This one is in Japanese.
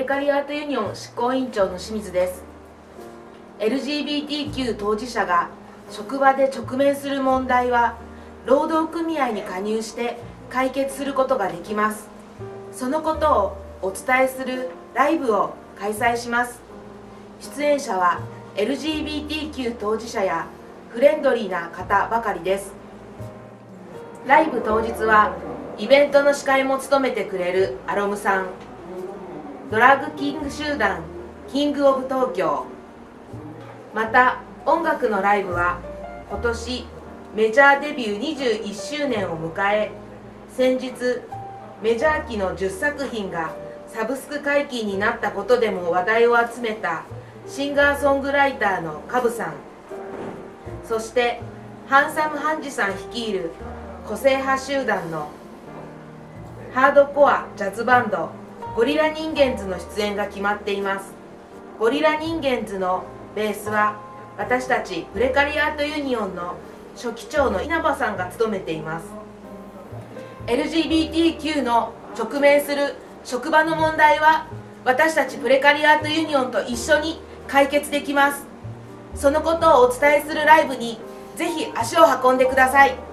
レカリアートユニオン執行委員長の清水です。LGBTQ 当事者が職場で直面する問題は労働組合に加入して解決することができます。そのことをお伝えするライブを開催します。出演者は LGBTQ 当事者やフレンドリーな方ばかりです。ライブ当日はイベントの司会も務めてくれるアロムさん。ドラッグキング集団キングオブ東京。また音楽のライブは今年メジャーデビュー21周年を迎え先日メジャー期の10作品がサブスク解禁になったことでも話題を集めたシンガーソングライターのカブさん。そしてハンサム・ハンジさん率いる個性派集団のハードコアジャズバンドゴリラ人間ズの出演が決まっています。ゴリラ人間ズのベースは私たちプレカリアートユニオンの初期長の稲葉さんが務めています。LGBTQ の直面する職場の問題は私たちプレカリアートユニオンと一緒に解決できます。そのことをお伝えするライブにぜひ足を運んでください。